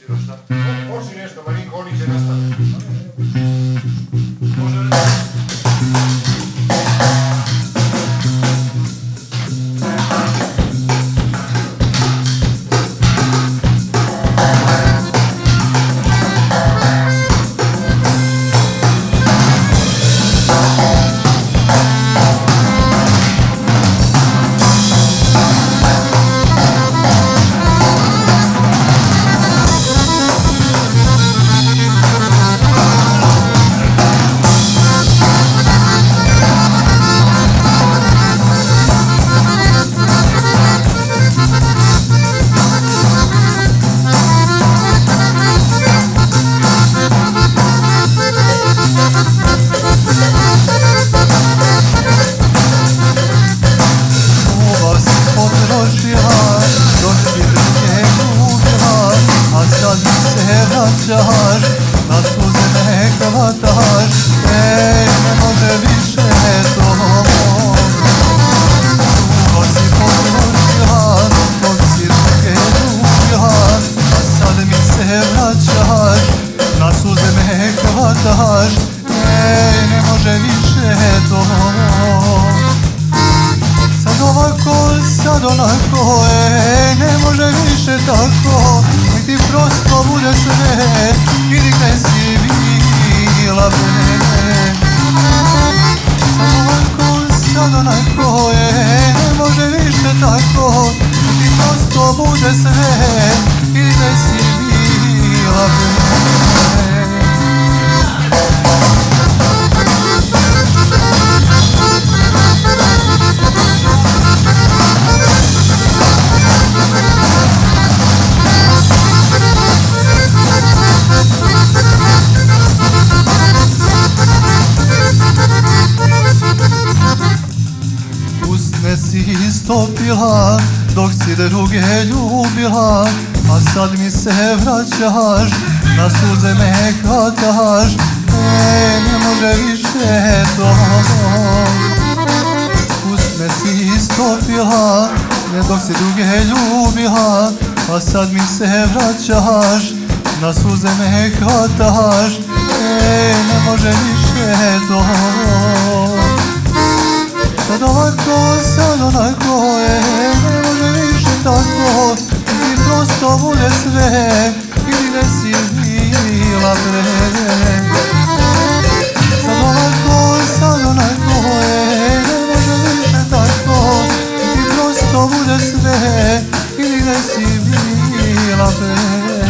sviraš, šta? Počni nešto, Marinko, oni će nastaviti. Se vraćaš, na suze me hvataš, ej, ne može više to. Sad ovako, sad onako, e, ne može više tako. Nek ti prosto bude sve, ili gde si bila bre Sad ovako, sad onako, e, ne može više tako. Nek ti prosto bude sve, ili si Uznesi iz topila, dok si druge ljubila a sad mi se vraćaš, na suze me hvataš, e, ne može više to. Usne si istopila, ne dok si druge ljubila, a sad mi se vraćaš, na suze me hvataš, e, ne može više to. Sad ovako, sad onako, bre Ili nesi bila bre Sad onako, sad onako je Ne može više tako. I prosto bude sve Ili nesi bila bre